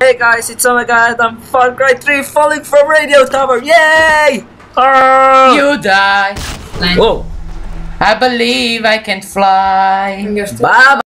Hey guys, it's Omega and I'm Far Cry 3 falling from radio tower. Yay! Ah! You die. Whoa! I believe I can fly. Bye